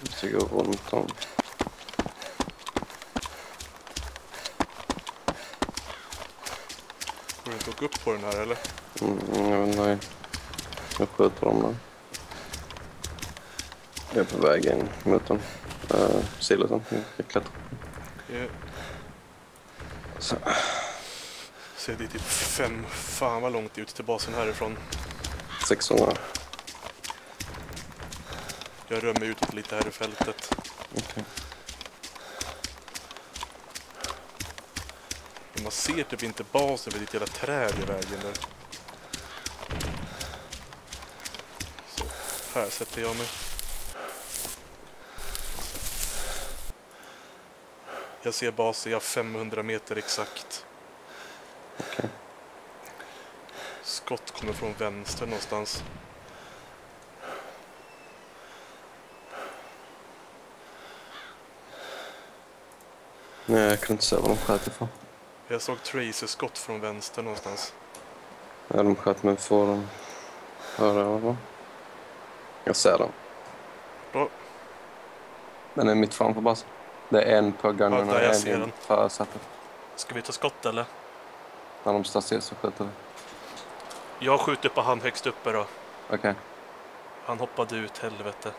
måste gå runt om. Går du inte att gå upp på den här eller? Mm, jag inte. Nu skjuter de den. Jag är på väg in mot den. Uh, silosen. Jag klättrar. Jag Så. ser det är typ fem, fan vad långt ut till basen härifrån. 600. Jag rör mig utåt lite här i fältet. Men man ser typ inte basen för ett jävla träd i vägen där. Så, här sätter jag mig. Jag ser basen, jag har 500 meter exakt. Okej. Skott kommer från vänster någonstans. Nej, jag kunde inte se var de sköt ifrån. Jag såg Tracer-skott från vänster någonstans. Ja, de sköt mig dem. Höra vad det var. Jag ser dem. Bra. Den är mitt framför basen. Det är en på gången Ja, och jag en ser i den. förarsätet. Ska vi ta skott eller? När de står still så skjuter vi. Jag skjuter på han högst uppe då. Okej. Han hoppade ut, helvete.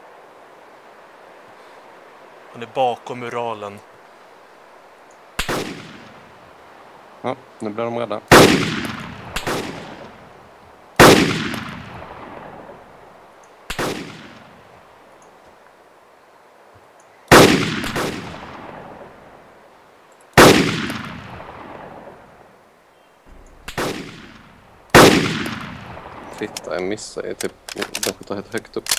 Han är bakom muralen. Ja, nu blir de rädda. Fitta, jag missar ju typ. De skjuter helt högt upp.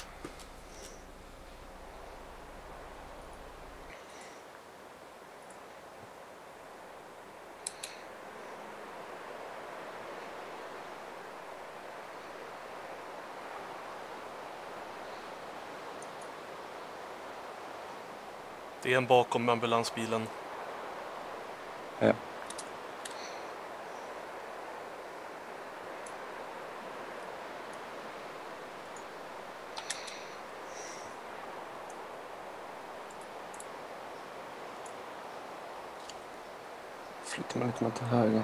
En bakom ambulansbilen. Ja. Flyttar man lite mer till höger.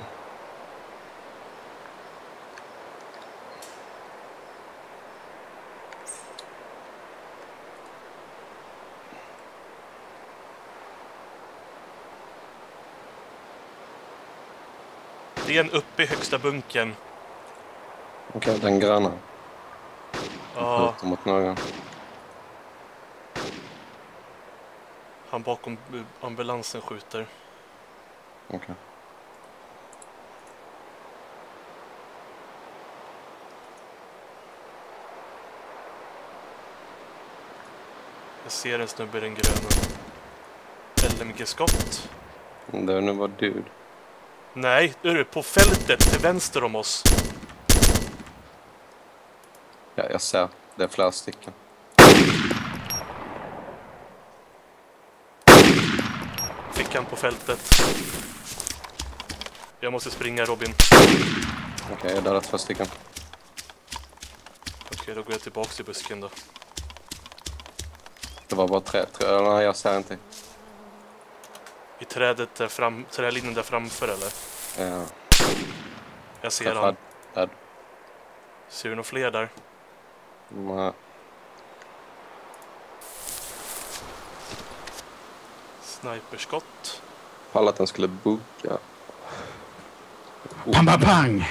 Det är en uppe i högsta bunkern. Okej, den gröna. Ja, mot någon. han bakom ambulansen skjuter. Okej. Jag ser en snubbe i den gröna. LMG-skott. Det är nog var dude. Nej, du är du på fältet till vänster om oss. Ja, jag ser. Det är flera stycken. Fick han på fältet. Jag måste springa Robin. Okej, jag dödar två stycken. Okej, då går jag tillbaks till busken då. Det var bara tre, jag. Nej, jag ser inte. I trädet där fram, trälinjen där framför eller? Ja. Jag ser Träffad. han. Död. Ser du några fler där? Nej. Sniperskott. Palla att den skulle boka. Pang, pang, pang!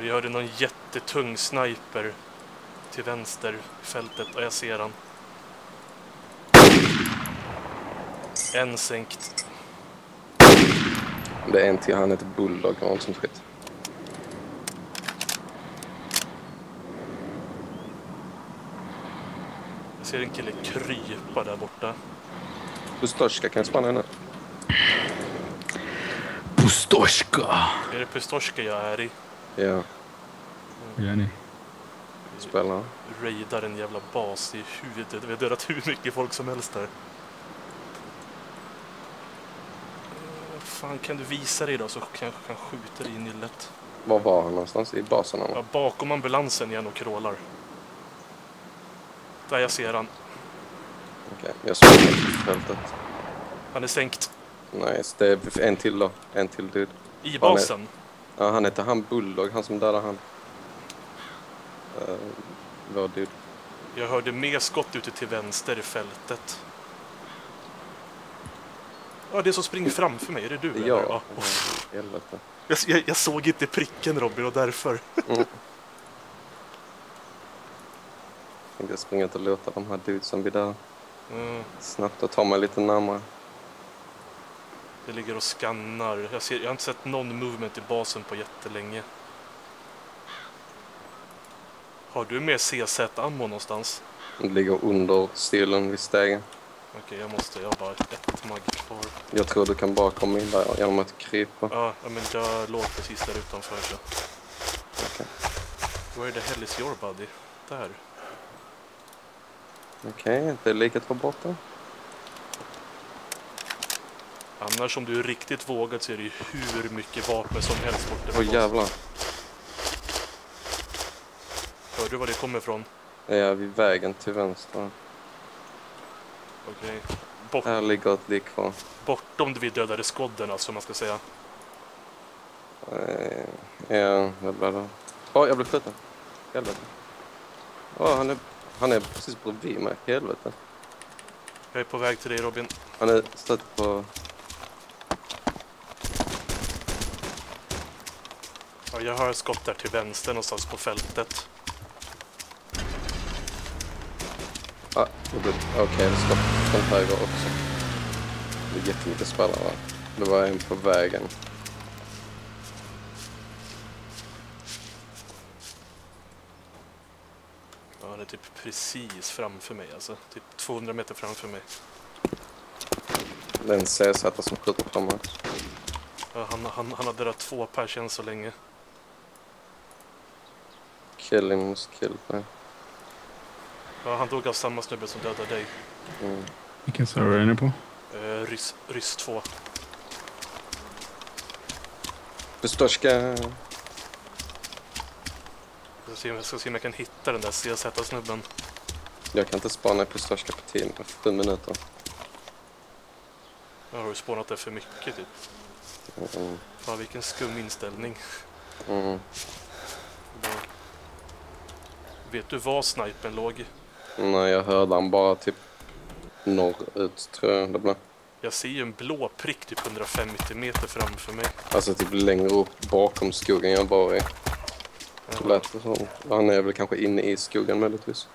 Vi hörde någon jättetung sniper till vänster i fältet och jag ser han. En sänkt. Det är en till. Han heter Bulldog och något sånt skit. Jag ser en kille krypa där borta. Pustoska kan jag spanna henne. Pustoska! Är det Pistorska jag är i? Ja, Hur gör ni? spelar. Raidar en jävla bas i huvudet. Vi har dödat hur mycket folk som helst där. Fan, kan du visa dig då så kanske kan skjuta dig i nyllet. Var var han någonstans? I basen? Ja, bakom ambulansen igen och krålar. Där jag ser han. Okej, jag springer på fältet. Han är sänkt. Nice, det är en till då. En till dude. I basen. Ja, han heter han Bulldog, han som dödade han. Uh, vår dude. Jag hörde mer skott ute till vänster i fältet. Ja, det som springer framför mig, är det du? eller? Ja, ja. helvete. Jag, jag, jag såg inte pricken Robin och därför. Mm. Tänkte jag springa ut och låta de här dudesen bli där Mm, snabbt och ta mig lite närmare. det ligger och skannar. Jag, ser, jag har inte sett någon movement i basen på jättelänge. Har du mer CZ-ammo någonstans? Det ligger under stilen vid stegen. Okej, jag måste. Jag har bara ett mag kvar. Jag tror du kan bara komma in där genom att krypa. Ja, men jag låg precis där utanför. Så. Okej. Where the hell is your body? Där. Okej, det liket var borta. Annars om du är riktigt vågad så är det ju hur mycket vapen som helst borta Åh jävlar. Hör du var det kommer ifrån? Jag är vid vägen till vänster. Okej. Bort, Här ligger ett lik kvar. bortom vi dödade skodden alltså, man ska säga. Eh, Ja, jag där. Åh, jag blev skjuten. Helvete. Åh, han är, han är precis bredvid mig. Helvete. Jag är på väg till dig Robin. Han är stött på... Ja, jag hör skott där till vänster någonstans på fältet. Ah. Okej, det ska från höger också. Det är jättemycket spelare. Det var en på vägen. Ja, han är typ precis framför mig alltså. Typ 200 meter framför mig. Det är en CZ som skjuter framåt. Ja, han, han, han har dödat två pers än så länge. Killing must kill. Nej. Ja, han dog av samma snubbe som dödade dig. Mm. Vilken server är ni på? Eh, Ryss, Ryss 2. Pistochka! Jag ska, se, jag ska se om jag kan hitta den där CZ-snubben. Jag kan inte spana i Pistochka på 10 7 minuter. Jag har ju spånat det för mycket typ. Mm. Fan vilken skum inställning. Mm. Vet du var snipern låg? Nej, jag hörde han bara typ norrut tror jag det blev. Jag ser ju en blå prick typ 150 meter framför mig. Alltså typ längre upp bakom skogen jag var i. Ja, Lät det som. Han är väl kanske inne i skogen möjligtvis.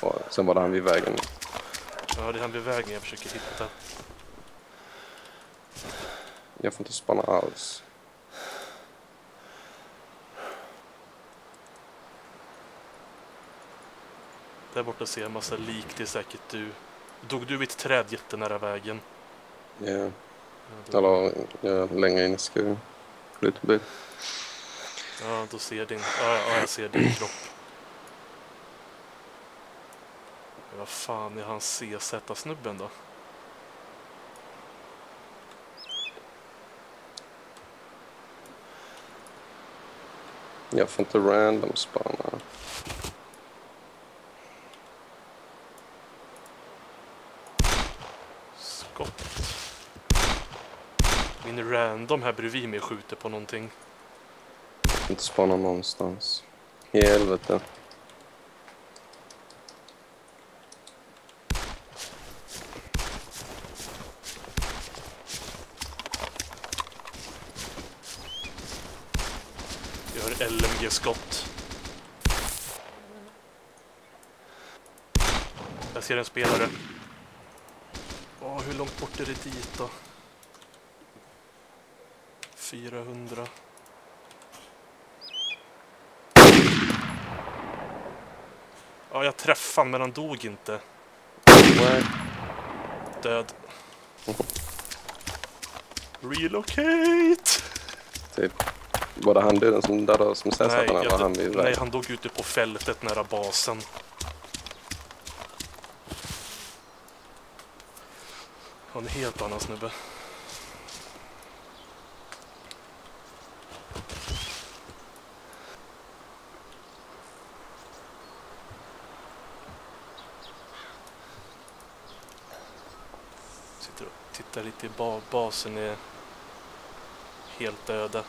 Och sen var det han vid vägen. Ja, det är han vid vägen jag försöker hitta. Jag får inte spana alls. Där borta ser jag en massa lik, det är säkert du. Dog du vid ett träd jättenära vägen? Ja. Då, Eller ja, längre in i skogen. Lite bit. ja, då ser din... Ja, ja, jag ser din kropp. Men Vad fan är han CZ-snubben då? Jag får inte random spana. Skott. Random här bredvid mig skjuter på någonting. Inte spana någonstans. Helvete. Jag hör LMG-skott. Jag ser en spelare. Åh, hur långt bort är det dit då? 400. Ja, jag träffade han, men han dog inte. Död. Relocate! Typ. Var det han döden som dödade oss med Nej, han vid nej, han dog ute på fältet nära basen. Han är helt annan snubbe. Tittar lite i ba basen är helt döda.